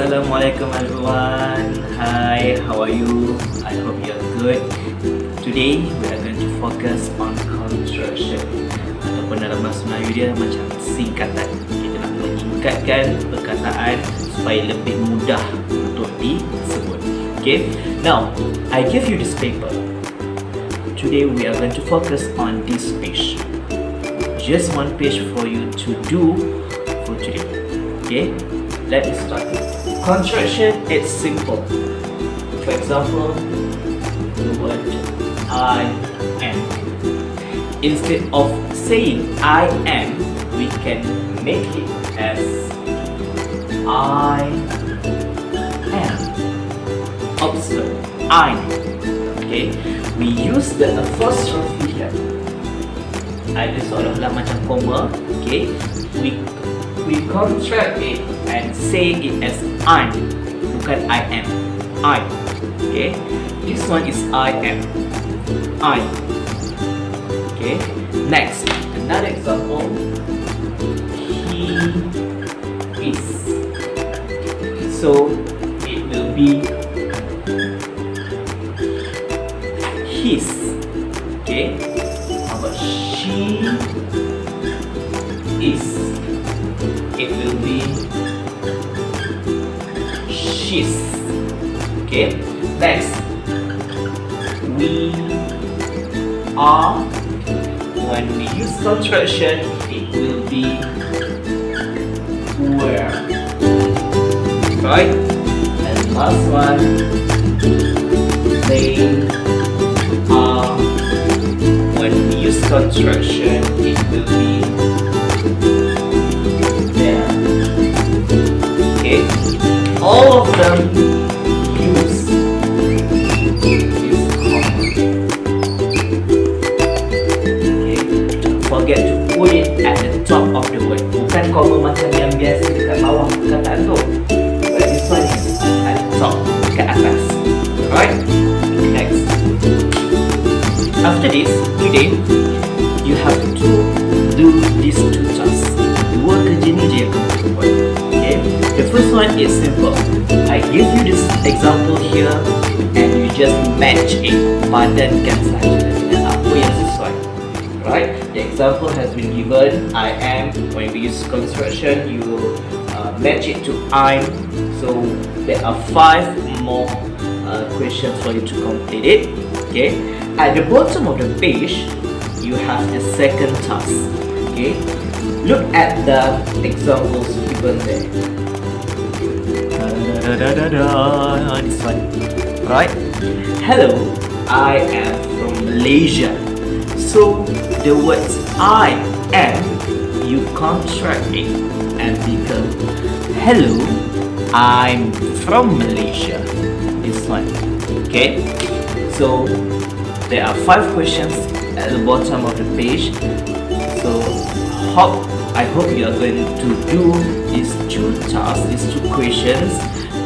Assalamualaikum everyone. Hi, how are you? I hope you're good. Today we are going to focus on construction ataupun dalam bahasa Melayu dia macam singkatan. Kita nak meningkatkan perkataan supaya lebih mudah untuk disebut. Okay. Now, I give you this paper. Today we are going to focus on this page. Just one page for you to do for today. Okay. Let me start. Contraction is simple. For example, the word I am. Instead of saying I am, we can make it as I am. Observe, I. Okay, we use the apostrophe here. Ada seolah-olah macam comma. Okay, we we contract it and say it as I'm bukan I am. I okay? This one is I am. I okay? Next another example. He is. So it will be okay next. We are when we use contraction it will be where? Right? And last one. They are when we use contraction it will be they're. Okay? All of them forget to put it at the top of the word. Bukan comma macam yang biasa dekat bawah perkataan tu. But this one is at the top, dekat atas. Alright? Next. After this, today, you have to do these two tasks. Dua kerja ni je yang kamu buat. Okay? The first one is simple. I give you this example here and you just match it. Padankan saja Right? The example has been given. I am. When we use contraction, you uh, match it to I'm. So there are five more uh, questions for you to complete it. Okay? At the bottom of the page, you have the second task. Okay? Look at the examples given there. Da, da, da, da, da. This one. Right? Hello, I am from Malaysia. So the words I am, you contract it and become Hello, I'm from Malaysia. This one. Okay? So there are five questions at the bottom of the page. So hope I hope you are going to do these two tasks, these two questions.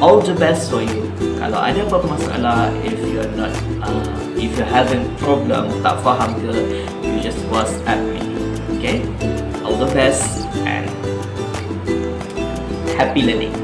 All the best for you. Kalau ada apa masalah, if you're not, uh, if you're having problem, tak faham ke, you just WhatsApp me. Okay? All the best and happy learning.